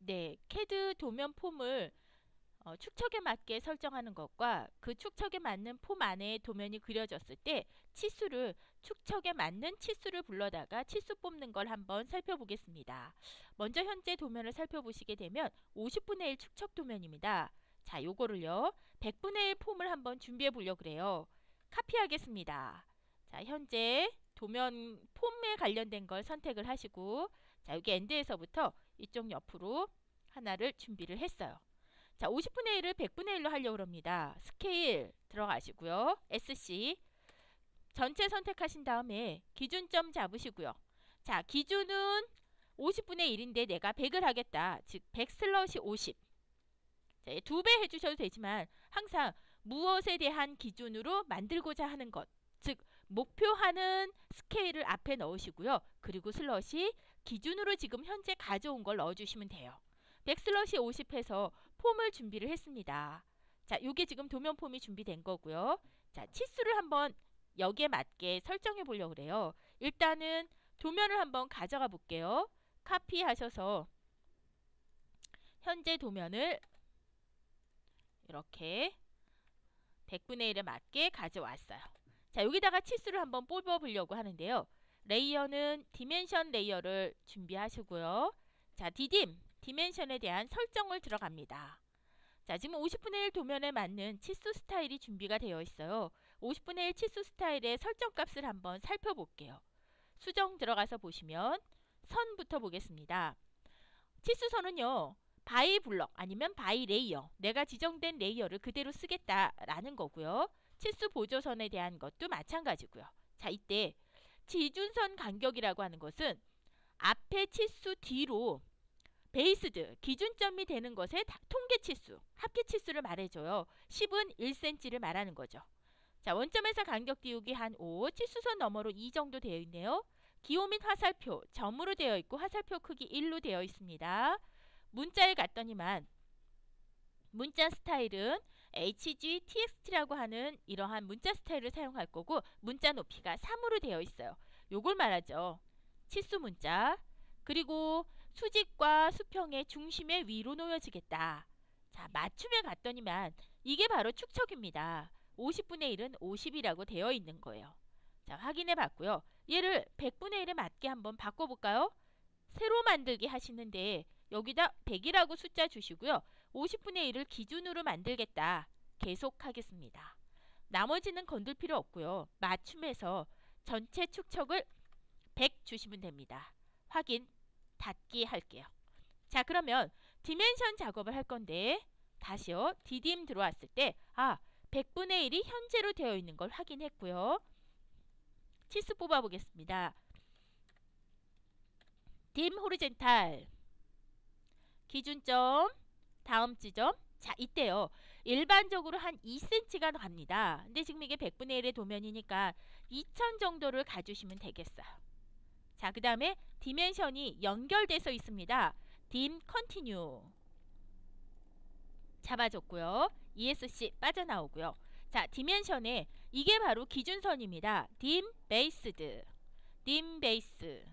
네, 캐드 도면 폼을 어, 축척에 맞게 설정하는 것과 그 축척에 맞는 폼 안에 도면이 그려졌을 때 치수를 축척에 맞는 치수를 불러다가 치수 뽑는 걸 한번 살펴보겠습니다. 먼저 현재 도면을 살펴보시게 되면 50분의 1 축척 도면입니다. 자, 요거를요. 100분의 1 폼을 한번 준비해 보려고 그래요. 카피하겠습니다. 자, 현재 도면 폼에 관련된 걸 선택을 하시고 자, 여기 end에서부터 이쪽 옆으로 하나를 준비를 했어요. 자, 50분의 1을 100분의 1로 하려고 합니다. 스케일 들어가시고요. SC 전체 선택하신 다음에 기준점 잡으시고요. 자, 기준은 50분의 1인데 내가 100을 하겠다. 즉, 100 슬래시 50. 자, 두 배 해주셔도 되지만 항상 무엇에 대한 기준으로 만들고자 하는 것. 즉, 목표하는 스케일을 앞에 넣으시고요. 그리고 슬러시 기준으로 지금 현재 가져온 걸 넣어주시면 돼요. 100 슬러시 50 해서 폼을 준비를 했습니다. 자, 이게 지금 도면 폼이 준비된 거고요. 자, 치수를 한번 여기에 맞게 설정해 보려고 그래요. 일단은 도면을 한번 가져가 볼게요. 카피하셔서 현재 도면을 이렇게 100분의 1에 맞게 가져왔어요. 자, 여기다가 치수를 한번 뽑아 보려고 하는데요. layer는 dimension layer를 준비하시고요. 자, DDIM, dimension에 대한 설정을 들어갑니다. 자, 지금 50분의 1 도면에 맞는 치수 스타일이 준비가 되어 있어요. 50분의 1 치수 스타일의 설정 값을 한번 살펴볼게요. 수정 들어가서 보시면 선부터 보겠습니다. 치수선은요. by block 아니면 by layer 내가 지정된 layer를 그대로 쓰겠다라는 거고요. 치수 보조선에 대한 것도 마찬가지고요. 자 이때 기준선 간격이라고 하는 것은 앞에 치수 뒤로 based 기준점이 되는 것의 통계 치수, 합계 치수를 말해줘요. 10은 1cm를 말하는 거죠. 자, 원점에서 간격 띄우기 한 5, 치수선 너머로 2 정도 되어 있네요. 기호 및 화살표, 점으로 되어 있고 화살표 크기 1로 되어 있습니다. 문자에 갔더니만 문자 스타일은 HG, TXT라고 하는 이러한 문자 스타일을 사용할 거고 문자 높이가 3으로 되어 있어요. 요걸 말하죠. 치수 문자. 그리고 수직과 수평의 중심의 위로 놓여지겠다. 자, 맞춤에 갔더니만 이게 바로 축척입니다. 50분의 1은 50이라고 되어 있는 거예요. 자, 확인해 봤고요. 얘를 100분의 1에 맞게 한번 바꿔볼까요? 새로 만들기 하시는데 여기다 100이라고 숫자 주시고요. 50분의 1을 기준으로 만들겠다. 계속하겠습니다. 나머지는 건들 필요 없고요. 맞춤해서 전체 축척을 100 주시면 됩니다. 확인 닫기 할게요. 자 그러면 dimension 작업을 할 건데 다시요. DDIM 들어왔을 때 아, 100분의 1이 현재로 되어 있는 걸 확인했고요. 치수 뽑아 보겠습니다. dim horizontal 기준점 다음 지점. 자 이때요. 일반적으로 한 2cm가 갑니다. 근데 지금 이게 100분의 1의 도면이니까 2000 정도를 가주시면 되겠어요. 자 그 다음에 dimension이 연결돼서 있습니다. dim continue 잡아줬고요. ESC 빠져나오고요. 자 dimension에 이게 바로 기준선입니다. dim based dim base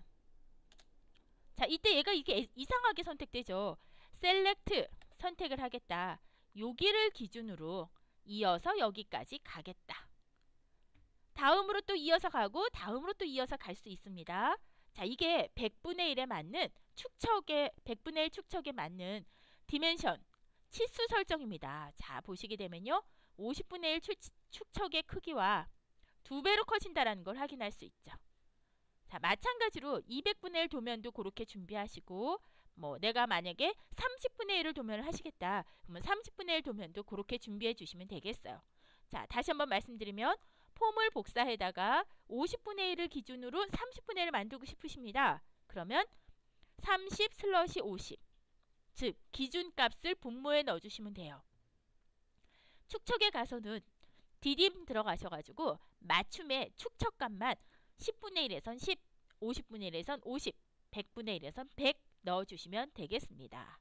자 이때 얘가 이게 이상하게 선택되죠. select 선택을 하겠다. 여기를 기준으로 이어서 여기까지 가겠다. 다음으로 또 이어서 가고 다음으로 또 이어서 갈 수 있습니다. 자, 이게 100분의 1에 맞는 축척에 100분의 1 축척에 맞는 dimension 치수 설정입니다. 자, 보시게 되면요. 50분의 1 축척의 크기와 두 배로 커진다라는 걸 확인할 수 있죠. 자, 마찬가지로 200분의 1 도면도 그렇게 준비하시고 뭐 내가 만약에 30분의 1을 도면을 하시겠다. 그러면 30분의 1 도면도 그렇게 준비해 주시면 되겠어요. 자, 다시 한번 말씀드리면 폼을 복사해다가 50분의 1을 기준으로 30분의 1을 만들고 싶으십니다. 그러면 30 슬러시 50. 즉, 기준값을 분모에 넣어주시면 돼요. 축척에 가서는 디딤 들어가셔가지고 맞춤의 축척값만 10분의 1에선 10, 50분의 1에선 50, 100분의 1에선 100 넣어주시면 되겠습니다.